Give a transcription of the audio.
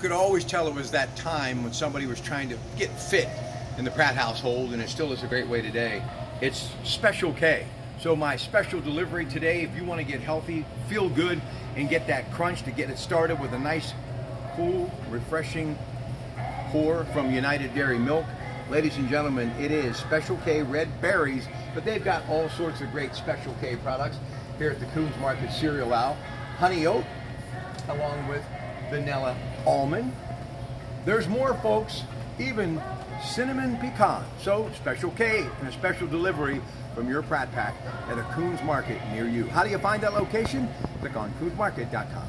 could always tell it was that time when somebody was trying to get fit in the Pratte household, and it still is a great way today. It's Special K. So my special delivery today, if you want to get healthy, feel good, and get that crunch to get it started with a nice, cool, refreshing pour from United Dairy Milk. Ladies and gentlemen, it is Special K Red Berries, but they've got all sorts of great Special K products here at the Kuhn's Market Cereal Owl. Honey oat, along with vanilla almond. There's more, folks, even cinnamon pecan. So, Special K and a special delivery from your Pratte Pack at a Kuhn's Market near you. How do you find that location? Click on kuhnsmarket.com.